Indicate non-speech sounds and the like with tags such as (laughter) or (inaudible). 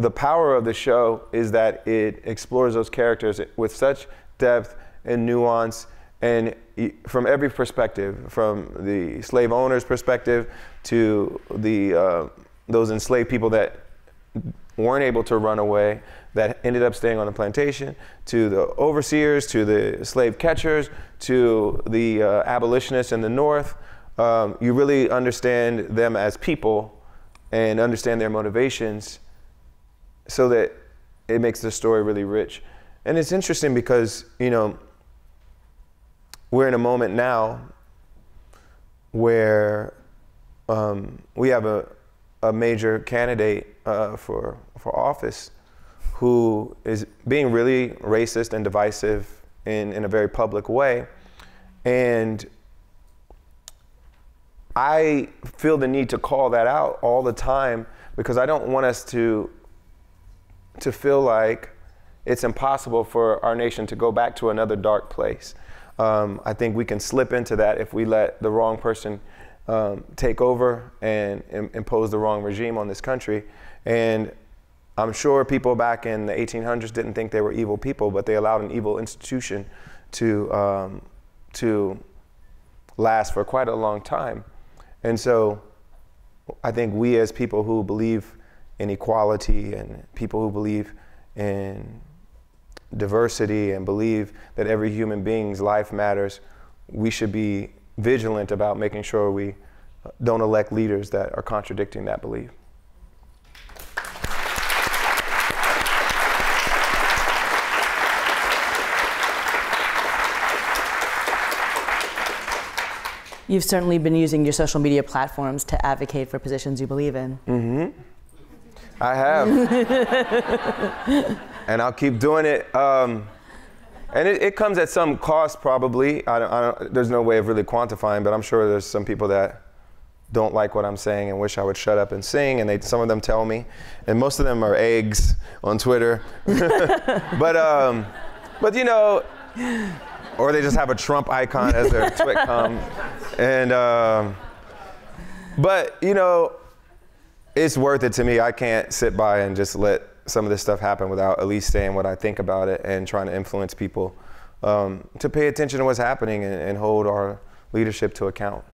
the power of the show is that it explores those characters with such depth and nuance and from every perspective, from the slave owner's perspective to the uh, those enslaved people that weren't able to run away, that ended up staying on the plantation, to the overseers, to the slave catchers, to the uh, abolitionists in the North. Um, you really understand them as people and understand their motivations so that it makes the story really rich. And it's interesting because, you know, we're in a moment now where um, we have a, a major candidate uh, for, for office who is being really racist and divisive in, in a very public way. And I feel the need to call that out all the time because I don't want us to, to feel like it's impossible for our nation to go back to another dark place. Um, I think we can slip into that if we let the wrong person um, take over and Im- impose the wrong regime on this country. And I'm sure people back in the 1800s didn't think they were evil people, but they allowed an evil institution to um, to last for quite a long time. And so, I think we as people who believe in equality and people who believe in diversity and believe that every human being's life matters, we should be vigilant about making sure we don't elect leaders that are contradicting that belief. You've certainly been using your social media platforms to advocate for positions you believe in. Mm-hmm. I have. (laughs) and I'll keep doing it. Um, and it, it, comes at some cost, probably. I don't, I don't, there's no way of really quantifying, but I'm sure there's some people that don't like what I'm saying and wish I would shut up and sing. And they, some of them tell me, and most of them are eggs on Twitter. (laughs) but, um, but you know, or they just have a Trump icon as their (laughs) twitcon. And, um, but you know, it's worth it to me. I can't sit by and just let some of this stuff happen without at least saying what I think about it and trying to influence people um, to pay attention to what's happening and, and hold our leadership to account.